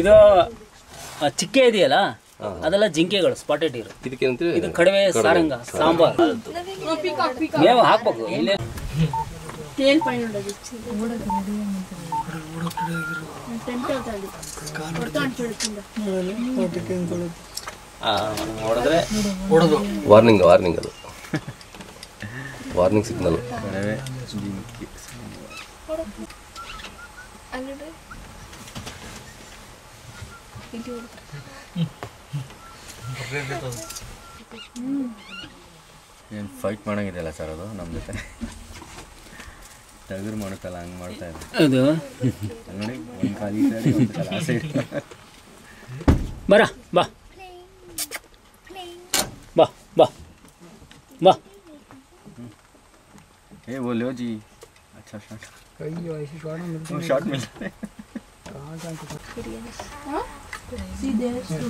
ಇದು ಚಿಕ್ಕೆ ಇದೆಯಲ್ಲ? ಅದೆಲ್ಲ ಜಿಂಕೆಗಳು ಸ್ಪಾಟೆಡ್ ಇರು ಇದಕ್ಕೆ ಇದು ಕಡಿಮೆ ಸಾರಂಗ ಸಾಂಬಾರ್. ನೀವು ಹಾಕ್ಬೇಕು. ಇಲ್ಲೇ ವಾರ್ನಿಂಗ್ ವಾರ್ನಿಂಗ್ ಅದು. ವಾರ್ನಿಂಗ್ ಸಿಗ್ನಲ್ ಏನು ಫೈಟ್ ಮಾಡೋಂಗಿದೆಯಲ್ಲ ಸರ್ ಅದು ನಮ್ಮ ಜೊತೆ? ಟಗರು ಮಾಡುತ್ತಲ್ಲ ಹಂಗೆ ಮಾಡ್ತಾ ಇದೆ. ಅದು? ನೋಡಿ ಒಂದು ಕಾಲು ಈ ಸೈಡ್ ಒಂದು ಕಾಲು ಆ ಸೈಡ್ ಬರ ಬಾ. ಬಾ ಬಾ. ಬಾ. अच्छा शॉट कई ऐसे शॉट मिलते हैं। शॉट मिलते हैं। कहाँ तो हाँ सीधे सीधे